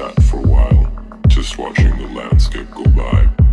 sat for a while, just watching the landscape go by.